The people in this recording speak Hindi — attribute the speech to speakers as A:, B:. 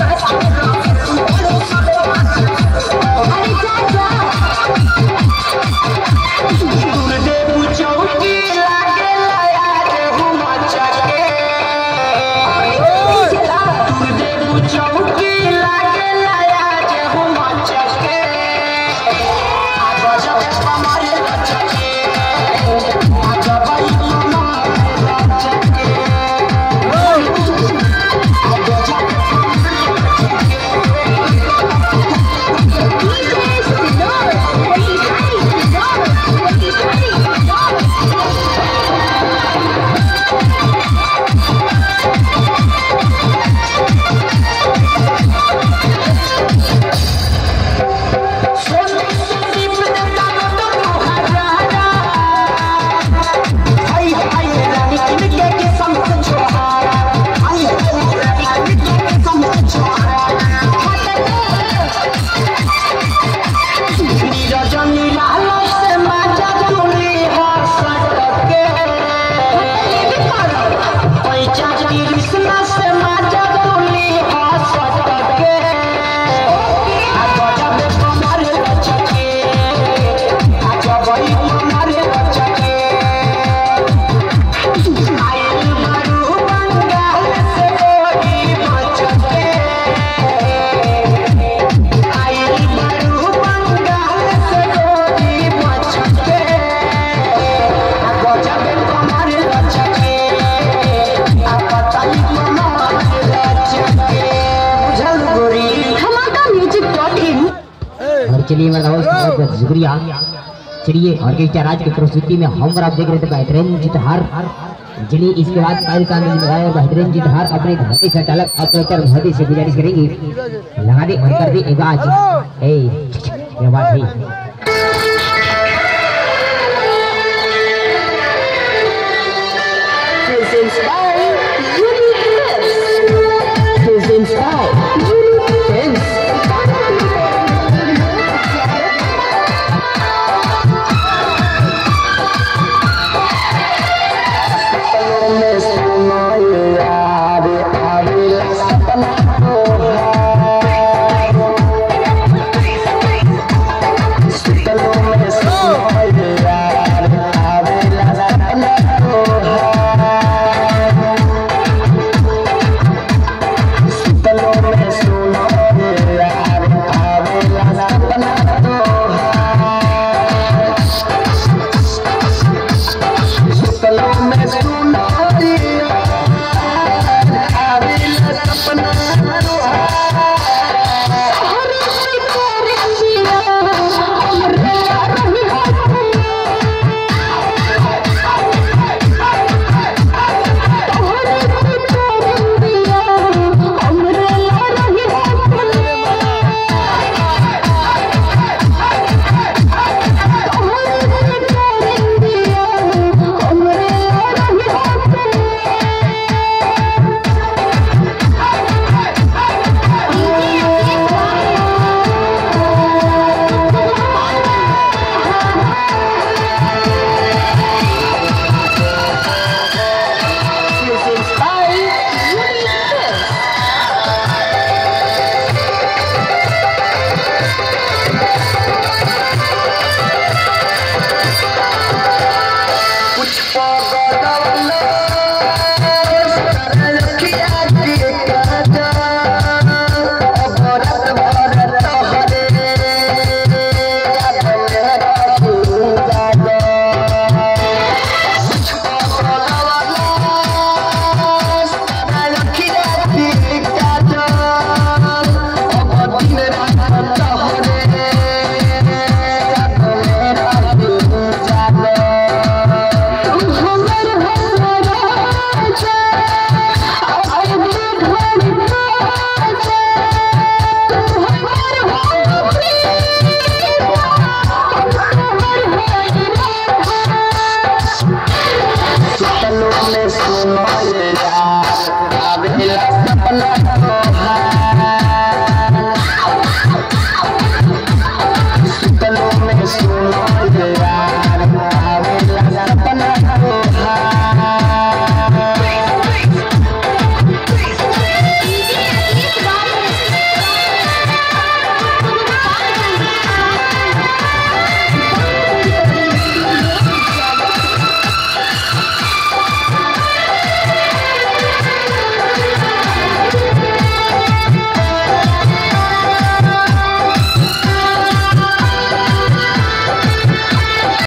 A: 他还打我 चलिए मैं बहुत बहुत शुक्रिया। चलिए ऑर्केस्ट्रा राज की प्रस्तुति में हम और आप देख रहे थे बेहतरीन जितहार चलिए, इसके बाद पायल का आनंद लगाए और बेहतरीन जितहार अपने धरती संचालक ऊपर मोदी से गुजारिश करेंगे। लगा दे, और कर एक आज ए ये बात है
B: चपला